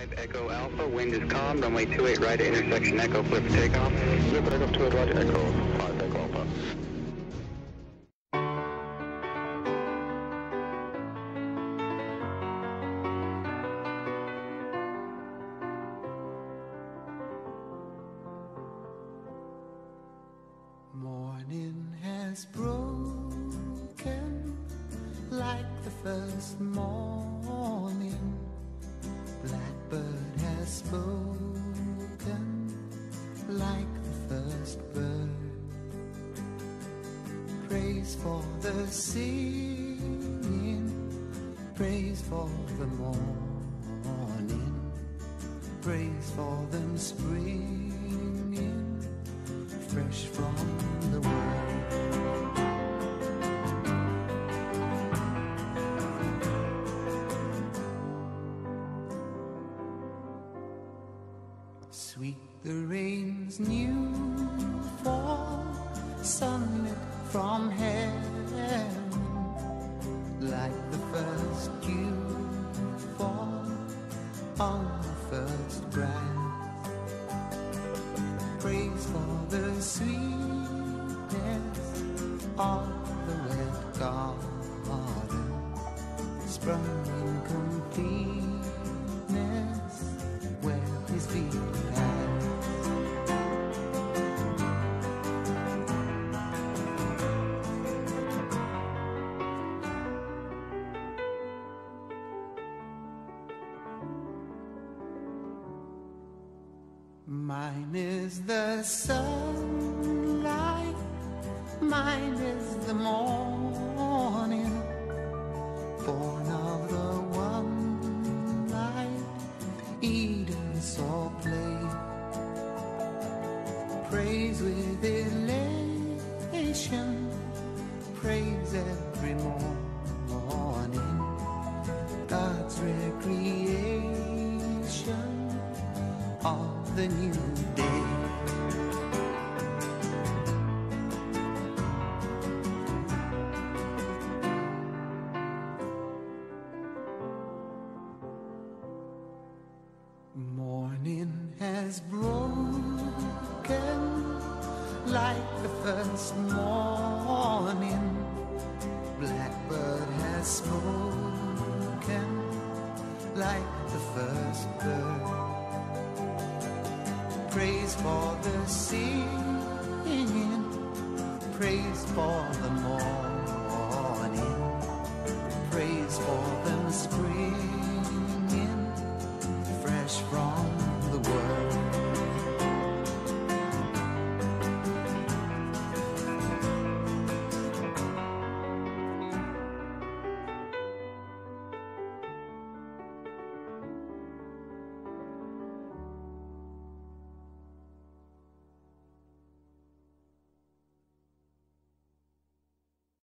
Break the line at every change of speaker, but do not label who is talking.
5 Echo Alpha, wind is calm, runway 28 right at intersection Echo, flip for takeoff.
Clear for takeoff 28 right, Echo 5 Echo Alpha.
Morning has broken like the first morning. Blackbird has spoken like the first bird. Praise for the singing, praise for the morning, praise for them springing Sweet the rain's new fall, sunlit from heaven, like the first dew fall on the first grass. Praise for the sweetness of the wet garden, sprung Mine is the sunlight, mine is the morning, born of the one light Eden saw play. Praise with elation, praise every morning, God's recreation the new day. Morning has broken like the first morning. Blackbird has spoken like praise for the singing, praise for the morning, praise for fresh from